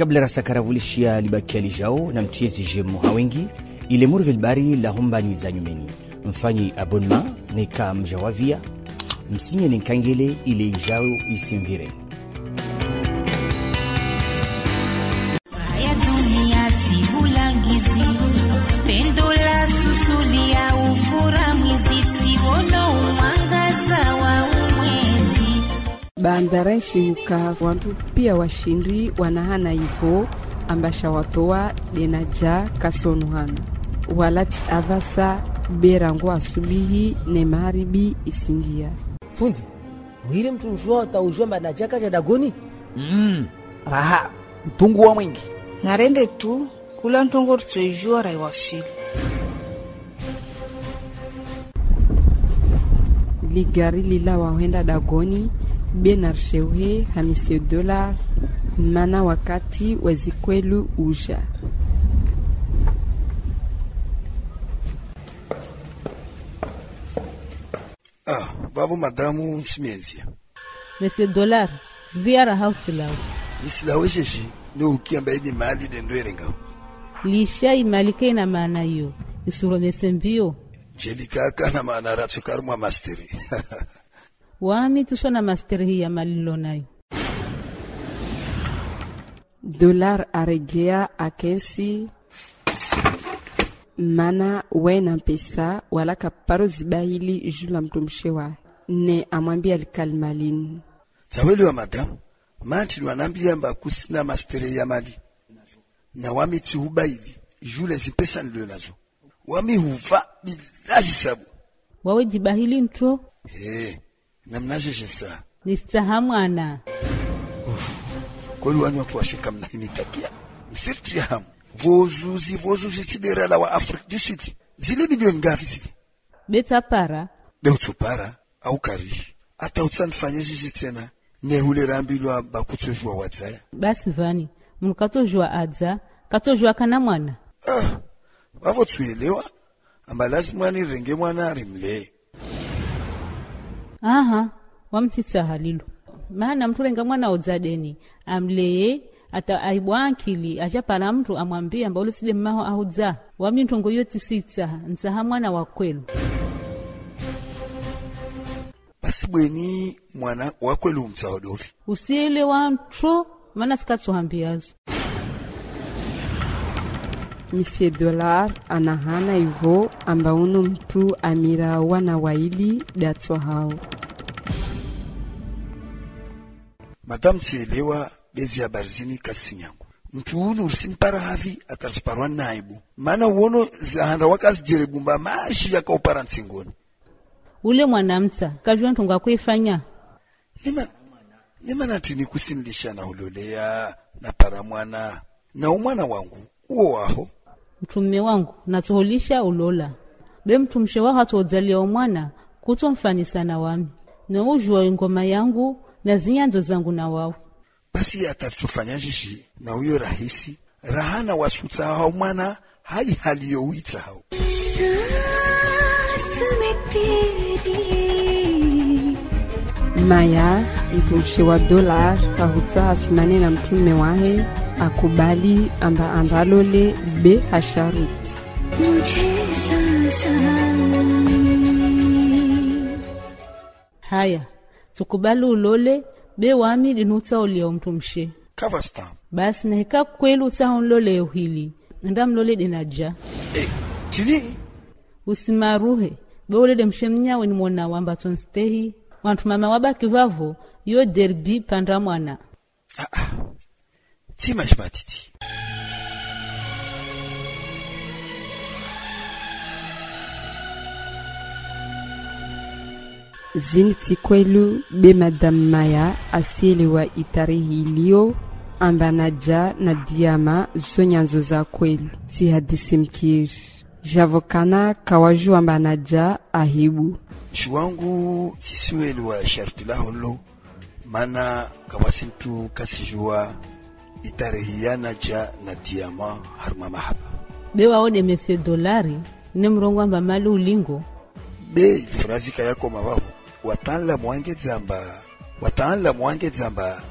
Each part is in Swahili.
kabla rasakaravulishia libakia lijao na mtiezi jemu hawengi ile murve libari la humbani za nyumeni. Mfanyi abonema neka mjawavia. Msinye nenkangele ile ijao isimvire bandareshi uka wantu pia washindi wanahana ivo ambasha watoa denaja kasonu hana walati avasa berango asubihi ne maharibi isingia. Fundi mwire mtu mshua taujomba na chaka cha dagoni? Mm. raha mtungu wa mwingi. Narende tu kula ntongo rutsoijua raiwasili ligari lila wahenda dagoni benarsheuhe hamisio dolar mana wakati wezikwelu uja Ah, babu madamu simenzia Monsieur Dollar, ziara house lao. nisilawesheshi ni ukiamba ini mali dendoerengao Lisha imalike na maana hiyo. Isuromese mbio. jelikaka na maana ratsukarumwa masteri Wami tuso na master hii ya malilo nayo. dolar aregea akensi mana we na mpesa wala kaparo zibahili jula mtumshe wa ne amwambia zaweli wa madamu manti lwanambia mba kusina mastere ya mali. Na wami tihubaili jule zipesa nilio nazo wami huva bila hisabu. Wawe jibahili nto hey, namnajeje saa nistaha mwana. koli wani watu washika mnahinitakia msirti hamu. Vozuzi vozuzi tiderala wa afrique du sud zile milioni ngavi zile Beta para. Deutsopara au karishi. Hata utsanifanye jiji tena. Nehule rambilwa bakutsojwa wadzaya basi vani. Munu katojua adza. Katojua kana mwana. ah, vavotsuelewa amba lazima nirenge mwana ari mlee Aha, wamtitsa halilu. Maana mtu renga mwana odzadeni amleye ata aibwa ankili aja para mtu amwambia amba ule side mmaho ahudza wami ntongo yoti sitsaha nsaha mwana wa kwelu. Basi bweni mwana wakwelu umtsaodovi usiele wanthu mana sikatsohambiazo misie dolar anahana ivo amba uno mtu amira wana waili datswa hao. Madamu tsielewa bezi ya barzini kasi yangu mtu unu usimpara havi atasiparwa naibu maana uono zahanda wakazijerebumba mashi yakaupara ntsingoni. Ule mwanamtsa kajua ntunga kuifanya? Nima nima natini kusimlisha na ulolea na para mwana na umwana wangu uo waho mtumme wangu natuholisha ulola. Be mtumshe waho atuodzalia omwana kutomfanisana wami. Noujua ingoma yangu na zinyanzo zangu na wao. Basi atatufanyajishi na uyo rahisi rahana wasutsaha mwana hali haliyowitsahau maya mtumshe wa dola kahutsaha simane na mtume wahe akubali amba ambalo le be hasharuti haya tukubali ulole be wami linutsaolia umtumshe basi nahika kweli utsaonlole uhili. Nda mlole dinaja hey, eh, tini? Usimaruhe beulede mshemnyawe ni mwona wambatso wantu mama wabaki vavo yo derbi panda mwana. Ah, ah timashi matiti zini kwelu be Madame maya asielewa itarehi iliyo amba naja na diama zo nyanzo za kwelu tihadisi mkiri javokana kawaju ambanaja ahibu. Mshi wangu tisiweliwa sharti laholo mana kawasi mtu kasijua itarehiyana ja na diama haruma mahaba. Be waode mese dolari ne mrongo amba mali ulingo. Be frazika yako mavavo watanla mwange dzamba watanla mwange dzamba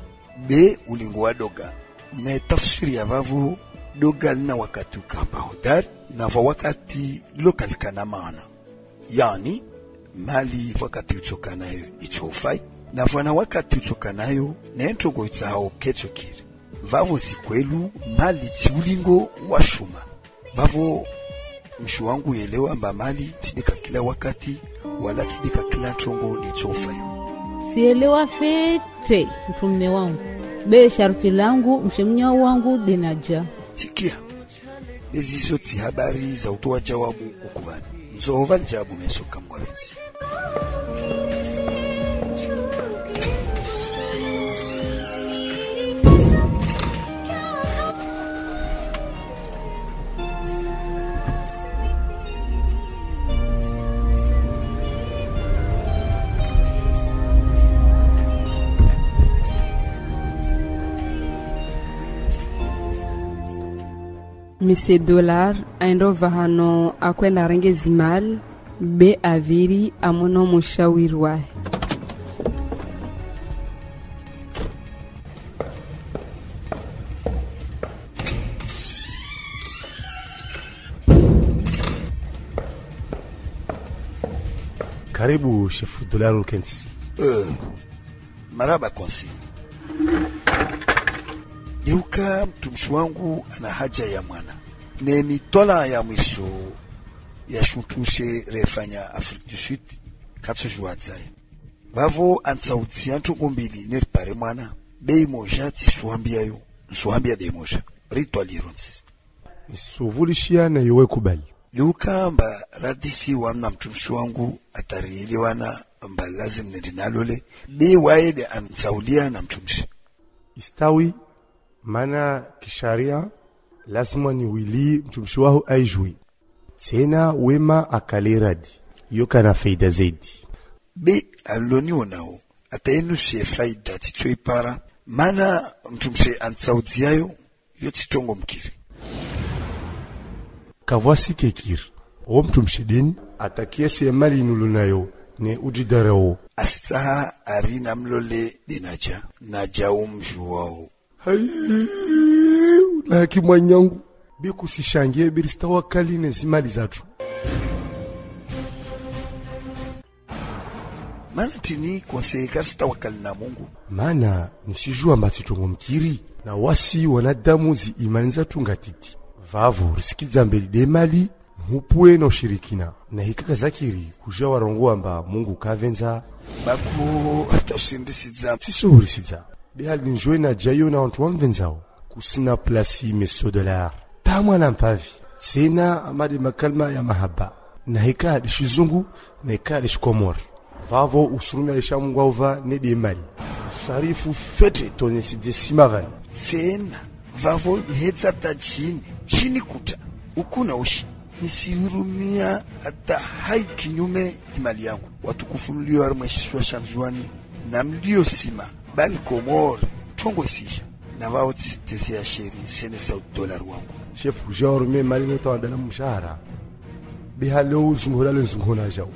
be ulingo wa doga ne tafsiri ya vavu doga lina wakati ukamba hodar na va wakati lokalikana maana. Yani mali wakati uchoka nayo ichofai na vana wakati uchoka nayo itsahao kecho vavo zikwelu mali tiulingo wa shuma. Vavo mshu wangu yelewa mba mali tidika kila wakati wala tidika kila ntongo nichofayo sielewa fete mtumne wangu. Be sharti langu mshemnya wangu dinaja. Tikia bezizo ti habari za utoa jawabu ukuvani nzova njabu mesoka mgwavenzi mise dollar aendova hano akwenda renge zimal be aviri amono mushawiri wahe Karibu shefu Dolaru Kens. uh, maraba konsi geuka mtumishi wangu ana haja ya mwana ne mitola ya mwisho ya shuntushe refanya afrique du sud katsojua dzaye vavo antsauti kombili ne neripare mwana. Bei moja tisuambiayo nsuambia bei moja. Ritwa lironsi Isuvulishia na iwe kubali. liuka mba radisi wamna mtumishi wangu atarielewana mba lazim nendi nalole be waede antsaulia na mtumishi Istawi maana kisharia lazima ni wili mtumishi wao aijui. Tena wema akaliradi yoka kana faida zaidi. Be aloniwo nao ataenushe faida titsoipara mana mtumishi antsaudziayo yo titongo mkiri. Kavwasi kekir o mtumishi dini atakiesi mali inulo nayo ne ujidarao asitsaha ari namlole denaja mju wao. Hai laki mwanyangu bikusishangie biristawakali ne zimali zatu mana tini konseye sitawakali na mungu? Mana nisijua mkiri. Na wasi wanadamu zi imani zatu ngatiti. Vavo risikidza mbeli de mali na ushirikina na hikaka zakiri kuja warongoa mba mungu kavenza. Bako atausindisidza sisohurisidza bihali njwe na jayo na wantu wamvenzao kusina plasi meso dolar tamwana mpavi tsena amade makalma ya mahaba. Na hika hadishi zungu na hika hadishi komor vavo usurumi aisha mungu auva ne de mali. Sarifu fete tonesidze simavani sena vavo nhedza ta chini chini kuta. Ukuna ushi. Nisihurumia hata hai kinyume imali yangu. Watukufu mlio arimweshishwa shanzuani na mlio sima. Bali komori tongo isisha na wao tisitezea sheri sene sa dolari wangu. Shefu jawarume mali notawadala mshahara behaleo zunguholalo nzunguhona jau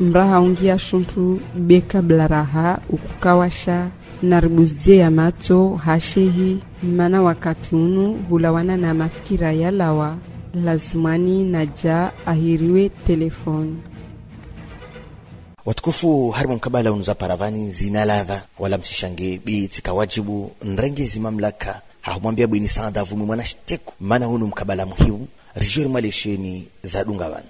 mraha ungia shuntu beka blaraha ukukawasha naribuzie ya macho hashehi mana wakati unu hulawana na mafikira yalawa lazimani naja ahiriwe telefoni watukufu harimo mkabala unuza paravani zina ladha wala msishange biti kawajibu nrengezi mamlaka hahumwambia bwini sanda vumi mwana shiteku mana hunu mkabala muhimu. Rijori mwalesheni za dunga vanu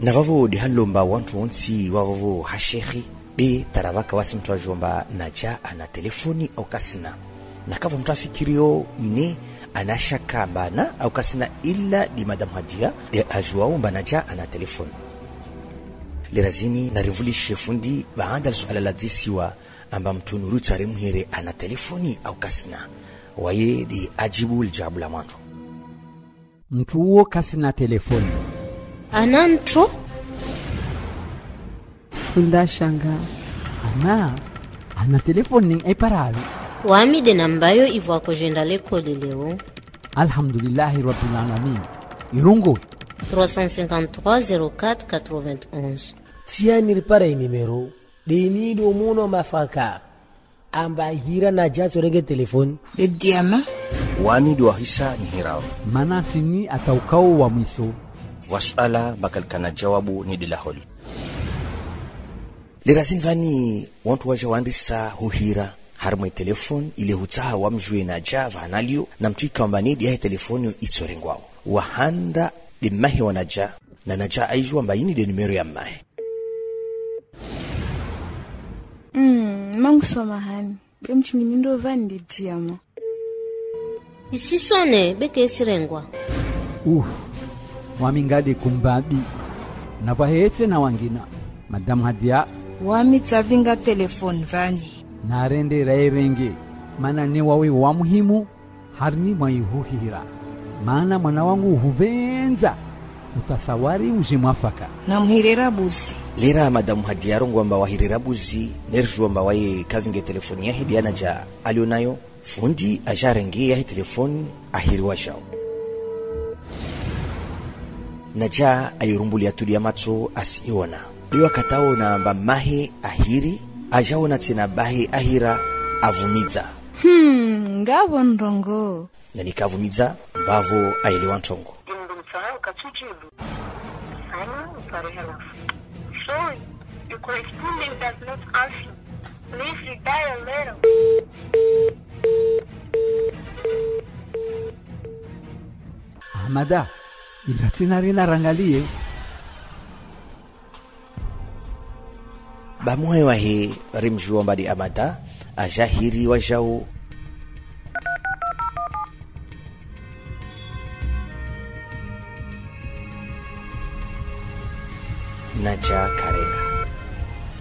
na vavo dihalomba wantu wonsi wavavo hashekhi be taravaka wasi mtu ajomba naja ana telefoni au kasina. Na kava mtu afikirio ni anashaka mbana au kasina ila di madam hadia e ajuao mba naja ana telefoni lirazini narivulishe fundi baada suala la disiwa amba mtu nurutu muhere ana telefoni au kasina. Waye di ajibu lijabu la mwantu mtu uwo kasina telefoni. Ana mtu? Funda shanga. Ana ana telefoni aiparavi wamide nambayo ivo akojenda lekoli leo alhamdulillahi rabbil alamin. Irungo 353 04 91 tiani ripara inimero deni do muno mafaka. Amba hira na jato rege telefone ediama wani wa hisa ni hirao mana tini ataukao wa mwiso. Wasuala mbakalkana jawabu ni dilaholi lirazini vani wantu waja wandisa huhira harimwe telefone ile hutsaha wamjue na ja vahanalio na mtu ikawamba telefone telefoni itsorengwao wahanda de mahe wanaja na naja aijua mbayini de numero ya mahe. Mm, mangu samahani bemchimini ndo vani ndidiama isisone beke isirengwa uh wamingade kumbabi. Na vahetse na wangina. Madamu hadia. Wami tsavinga telefoni vani. Narende rairenge mana ne wawe wa muhimu. Harni mwaihuhira mana mwana wangu huvenza utasawari ujimwafaka namhirira busi lera madamu hadi ngwamba wahirera buzi nerju wamba waye kavinge telefoni yahe diana ja. Alionayo fundi ajarenge yahe telefoni ahiriwa jao. Naja ayirumbulia tulia matso asiiona katao na mba mahe ahiri ajaona tsena bahe ahira avumidza. Hmm, ngavo ndongo nani kavumiza mbavo aelewa ntongo Msahau kachuchibu. Sana uparehela. Sorry, your correspondent does not answer. Please redial later. ahmada rangalie wahe rimjuwa mbadi amada ajahiri karenga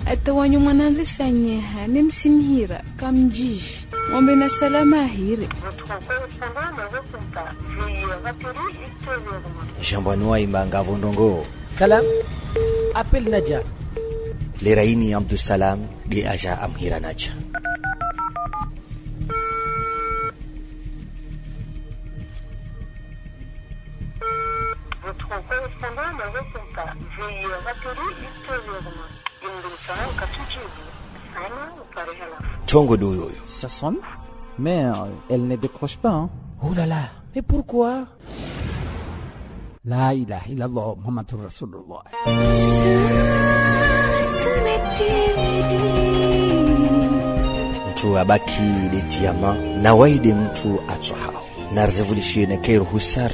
ata wanyu mwanandisanyeha nemsinhira kamjishi ng'ombe na salama ahire. Jambwani waimba ngavo vondongo. Salam. Apel naja leraini abdusalam di aja amhira naja Ça sonne, mais euh, elle ne décroche pas. Hein. Oh là là, mais pourquoi? La ilaha illallah Muhammadur Rasulullah. mtu abaki detiama na waide mtu atsohao husar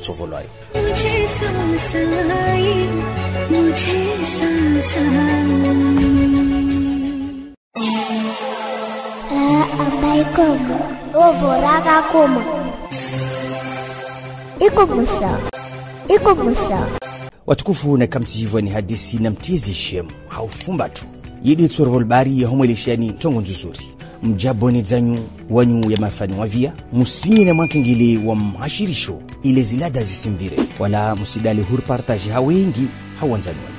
mujhe samsai abaikomo ovoraka koma. Iko busa iko watukufu na kamsijivwa ni hadisi na mtizi shemu haufumba tu yidi yahomweleshani ntongo nzuzuri. Mjaboni dzanyu wanyu ya mafani wavia. Musinye na mwakengele wa mhashirisho ile zilada zisimvire. Wala musidale hurpartaji hawengi hawanzanywani